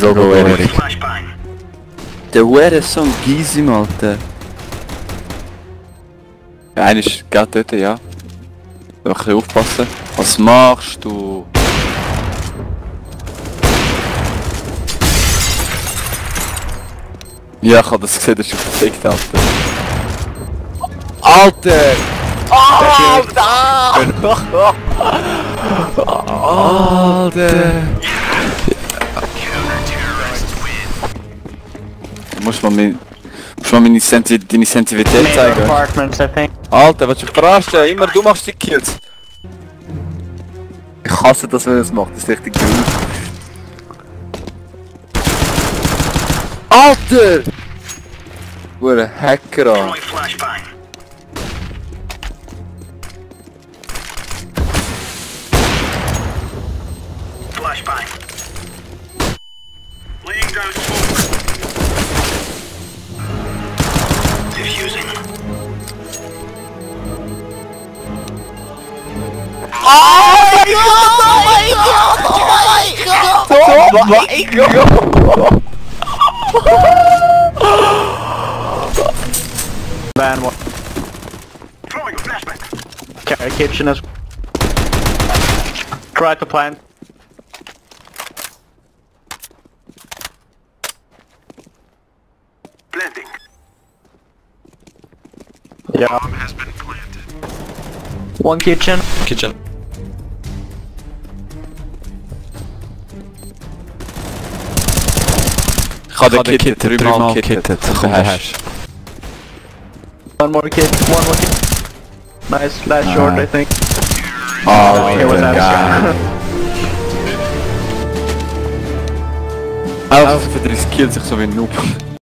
Go, go, Erik. Der Hure ist so ein Gisim, Alter. Ja, einer ist gerade dort, ja. Ein bisschen aufpassen. Was machst du? Ja, ich hab das gesehen, das ist perfekt, Alter. Alter! Alter! Du musst mal, mein, musst mal meine Sensi deine Sensitivität Main zeigen. apartments, I think. Alter, was du verarschen? Immer du machst die Kills. Ich hasse das, wenn er es macht. Das ist richtig gut. Alter! Hacker an. Laying down smoke. Oh, my God! oh my god! god! Oh my god! Oh my god! Man, what? Throwing flashback. Okay, kitchen is. Try to plan. Blending. Yeah. Bomb has been planted. One kitchen. Kitchen. Ich habe den Kit dreimal gekittet. Der Hash. One more kid. One more kid. Nice. Last short, I think. It was geil. Einfach für 30 Kills, ich so wie ein Noob.